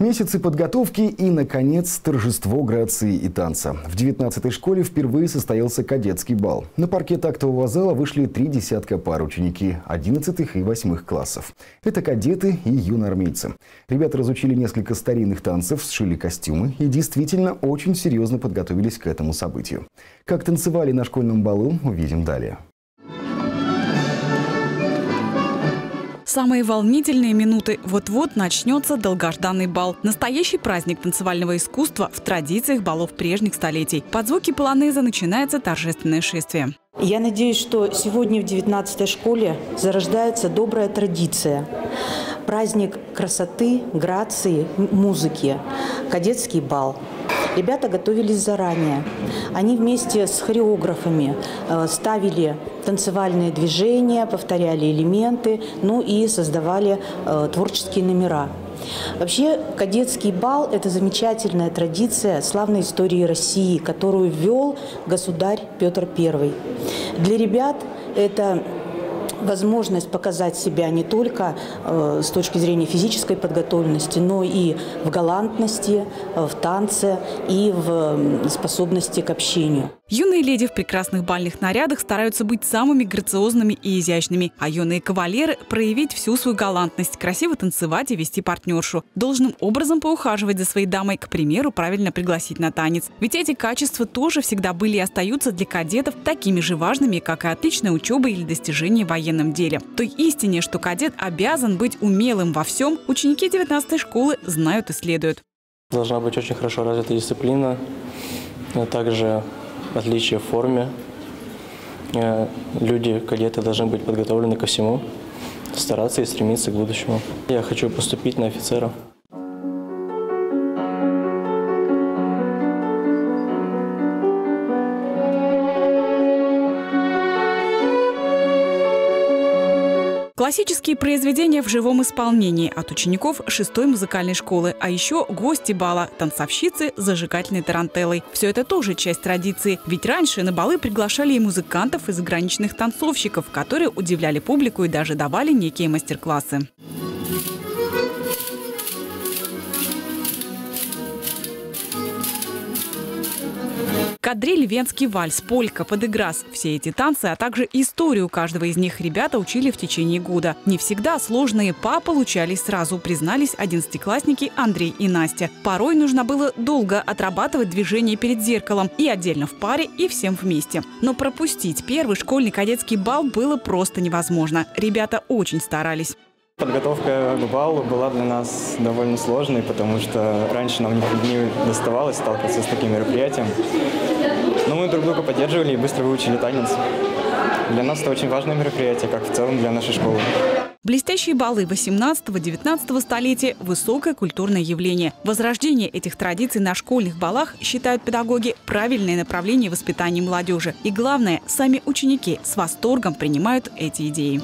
Месяцы подготовки и, наконец, торжество грации и танца. В 19-й школе впервые состоялся кадетский бал. На паркет актового зала вышли три десятка пар ученики 11 и 8 классов. Это кадеты и юноармейцы. Ребята разучили несколько старинных танцев, сшили костюмы и действительно очень серьезно подготовились к этому событию. Как танцевали на школьном балу, увидим далее. Самые волнительные минуты. Вот-вот начнется долгожданный бал. Настоящий праздник танцевального искусства в традициях балов прежних столетий. Под звуки полонеза начинается торжественное шествие. Я надеюсь, что сегодня в 19-й школе зарождается добрая традиция. Праздник красоты, грации, музыки. Кадетский бал. Ребята готовились заранее. Они вместе с хореографами э, ставили танцевальные движения, повторяли элементы, ну и создавали э, творческие номера. Вообще, кадетский бал – это замечательная традиция славной истории России, которую ввел государь Петр I. Для ребят это возможность показать себя не только э, с точки зрения физической подготовленности, но и в галантности, э, в танце и в способности к общению. Юные леди в прекрасных бальных нарядах стараются быть самыми грациозными и изящными, а юные кавалеры – проявить всю свою галантность, красиво танцевать и вести партнершу. Должным образом поухаживать за своей дамой, к примеру, правильно пригласить на танец. Ведь эти качества тоже всегда были и остаются для кадетов такими же важными, как и отличная учеба или достижение в военном деле. Той истине, что кадет обязан быть умелым во всем, ученики 19-й школы знают и следуют. Должна быть очень хорошо развита дисциплина, а также отличия в форме. Э, люди, кадеты должны быть подготовлены ко всему, стараться и стремиться к будущему. Я хочу поступить на офицера. Классические произведения в живом исполнении от учеников шестой музыкальной школы, а еще гости бала, танцовщицы с зажигательной тарантеллой. Все это тоже часть традиции, ведь раньше на балы приглашали и музыкантов, и заграничных танцовщиков, которые удивляли публику и даже давали некие мастер-классы. Кадриль, венский вальс, полька, подыграс – все эти танцы, а также историю каждого из них ребята учили в течение года. Не всегда сложные па получались сразу, признались одиннадцатиклассники Андрей и Настя. Порой нужно было долго отрабатывать движения перед зеркалом и отдельно в паре, и всем вместе. Но пропустить первый школьный кадетский бал было просто невозможно. Ребята очень старались. Подготовка к балу была для нас довольно сложной, потому что раньше нам не доставалось сталкиваться с таким мероприятием. Но мы друг друга поддерживали и быстро выучили танец. Для нас это очень важное мероприятие, как в целом для нашей школы. Блестящие баллы 18-19 столетия – высокое культурное явление. Возрождение этих традиций на школьных балах считают педагоги правильное направление воспитания молодежи. И главное, сами ученики с восторгом принимают эти идеи.